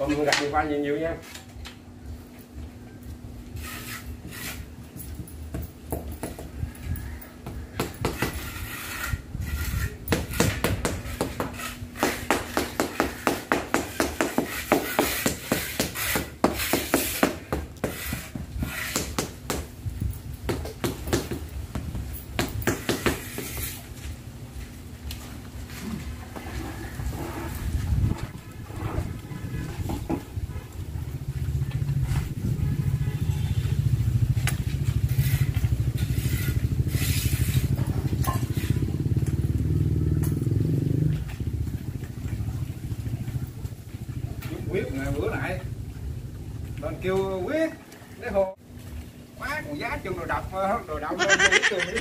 Con đừng gặp điện qua nhiều nhiều nha. Bữa nãy Lên kêu quyết Để hồ Má còn giá chân đồ đập Đồ đập lên trường đi.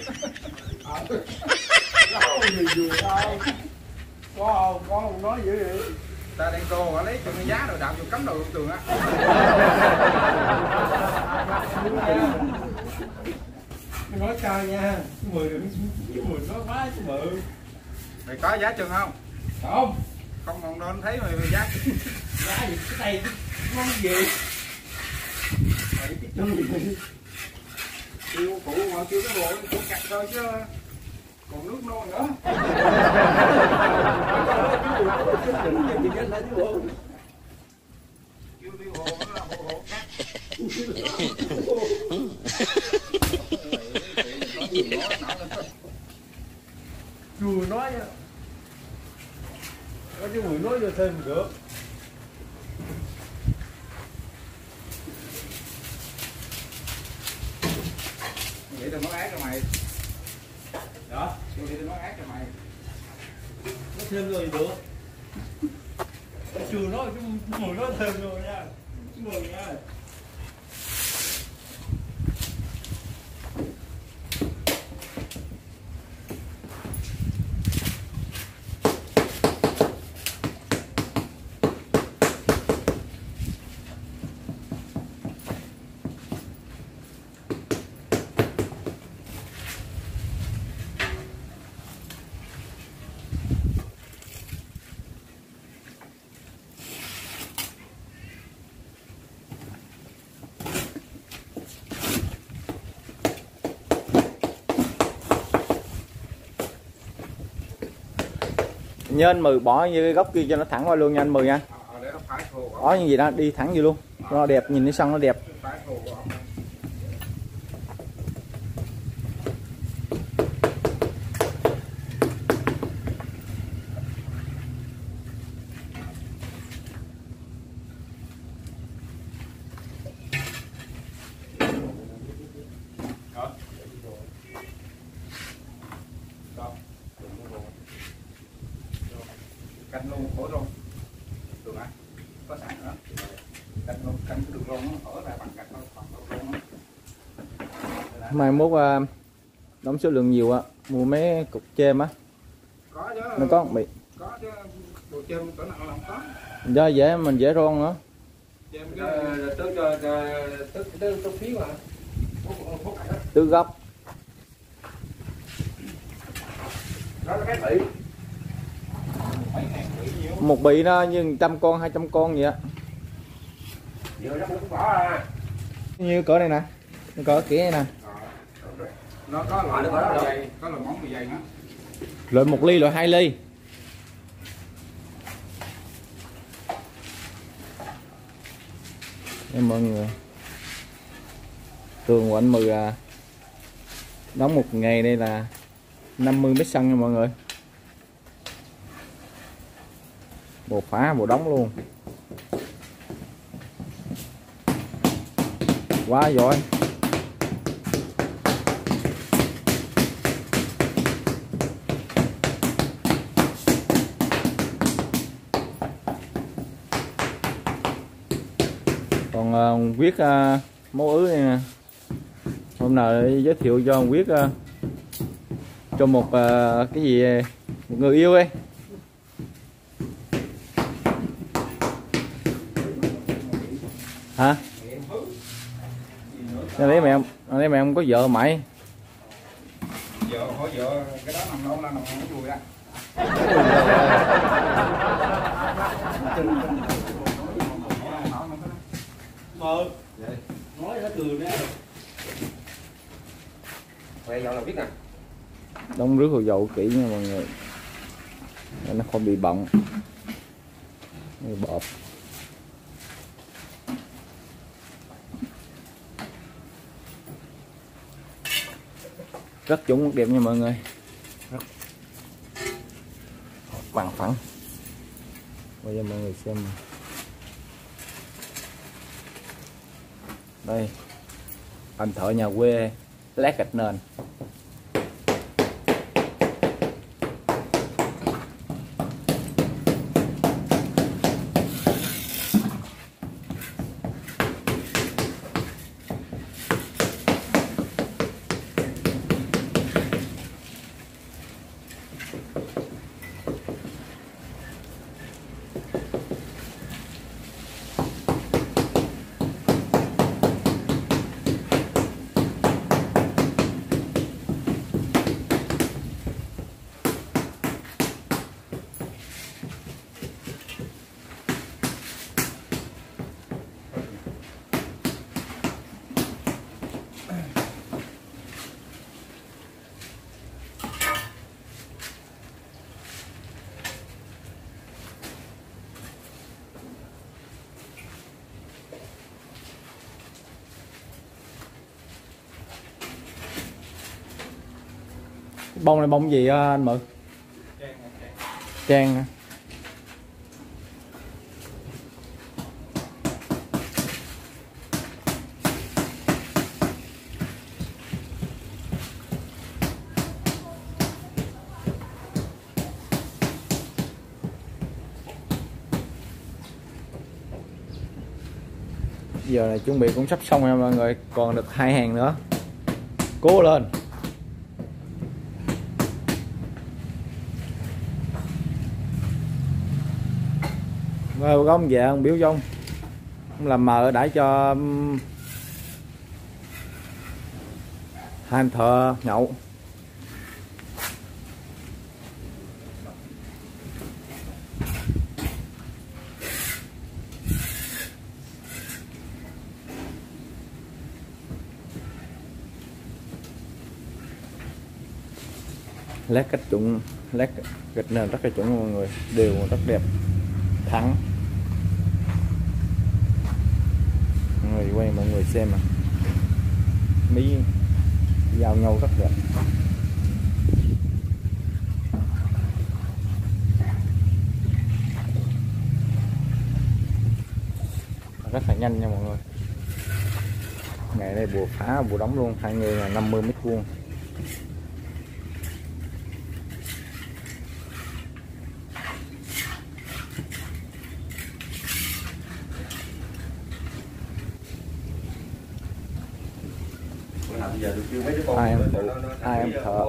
Đâu gì vừa đâu. Có không, có không nói dữ vậy? Ta đang cô họ lấy chân giá đồ đập vô đồ lên tường á. Nó nói cao nha mười đừng mười nói quá chứ bự Mày có giá chân không? Không. Không còn đâu thấy mày giá Giá gì cái này Nó gì Mày cái chân gì vậy Kêu cụ mà kêu cái bộ cụ cặt thôi chứ Còn nước nôi nữa Kêu tiêu hồ nó là bộ hồ cắt Chùa nói Có cái mười nói vô thêm được. Vậy tao nói ác cho mày. Đó Vậy tao nói ác cho mày. Nó thêm rồi được. Chùa nói cái mùi nó thêm rồi nha. Mùi nha. Nhớ anh mười bỏ như cái góc kia cho nó thẳng qua luôn nha anh mười nha. Ờ, thù đó như gì đó đi thẳng vô luôn. Nó đẹp nhìn cái sân nó đẹp Phải thù của ông Đó. Đó. canh luôn khổ luôn đường ai có sẵn nữa canh luôn canh cái đường luôn nó ở lại bằng canh nó còn đâu luôn á. Mai mốt à, đóng số lượng nhiều á mua mấy cục chêm á. Có chứ. Nó có bị. Có chứ đồ chêm cỡ nào làm có. Do dễ mình dễ ron nữa chêm cái tức tức tức tức phí mà phúc cảnh đó. Là cái bị một bị nó như trăm con hai trăm con vậy á. À. Như cỡ này nè. Cỡ kia này nè nó có loại có dày có loại móng bị dày nữa loại một ly loại hai ly. Em mọi người. Tường của anh mười à đóng một ngày đây là 50 mét sân nha mọi người. Bộ phá bộ đóng luôn. Quá giỏi còn ờ, quyết uh, mẫu ứ này nè. Hôm nào giới thiệu cho quyết ờ, cho một ờ, cái gì một người yêu ấy. Hả? Lấy mẹ nó lấy mẹ không có vợ mày. Vợ hỏi vợ cái đó nằm đâu là nằm không vui đó mơ nói nó cười nè. Quay dạo nào biết nè. Đóng rước hồ dầu kỹ nha mọi người. Để nó không bị bọng. Đây, bọt. Rất chuẩn đẹp nha mọi người. Rất. Bằng phẳng. Bây giờ mọi người xem. nè. Đây. Anh thợ nhà quê lát gạch nền. Bông này bông gì á anh mự? Trang hả? Giờ này chuẩn bị cũng sắp xong rồi, mọi người. Còn được hai hàng nữa. Cố lên. Rồi có ông về ông biểu trong ông làm mờ đã cho um, hai anh thợ nhậu. Lát cách chuẩn lát gạch nền rất là chuẩn, mọi người. Đều rất đẹp, thắng mọi người quay mọi người xem mà. Mí giao nhau rất đẹp. Rất là nhanh nha mọi người. Ngày đây bùa phá, bùa đóng luôn, hai người là 50 mét vuông. Bây giờ được kêu mấy đứa con Hai em phụ, hai em thợ.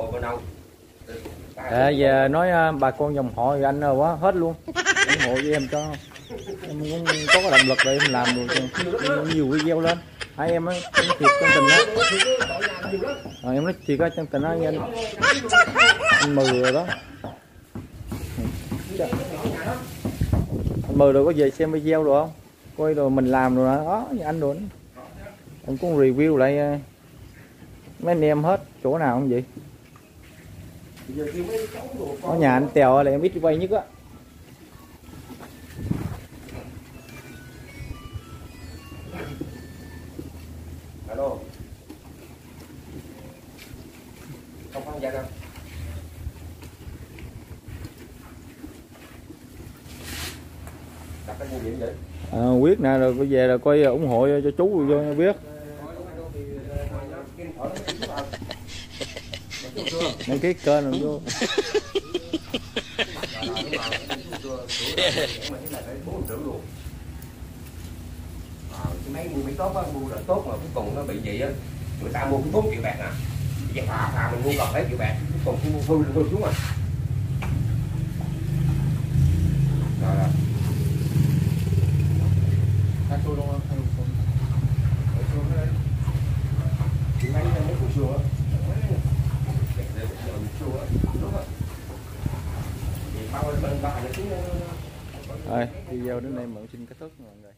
Để giờ nói à, bà con dòng họ thì anh quá hết luôn. Ủng hộ với em cho. Em cũng có cái động lực để em làm được. Cho nhiều video lên. Hai em ấy em thiệt chân tình đó rồi em nói thiệt á chân tình với anh anh mừ rồi đó. Anh mừ rồi có về xem video được không? Coi rồi mình làm rồi đó, đó anh rồi em cũng review lại à, mấy anh em hết chỗ nào không vậy. Ở nhà anh tèo là em biết quay nhất á. Alo. Không không dạ đâu. À, quyết nè rồi về là coi ủng hộ cho chú vô nha biết đăng ký kênh rồi vô Mấy này bốn luôn. Mấy mua mấy tốt á mua rồi tốt mà cuối cùng nó bị gì á người ta mua cái bốn triệu bạc nè vậy phà phà mình mua còn mấy triệu bạc cuối cùng mua hư hư xuống à rồi rồi Hai xu đúng không? Hai xu. Mấy xu đó đấy. mấy mấy củ xu á Để- để- để củ xu á đúng rồi Rồi, video đến đây mình xin kết thúc mọi người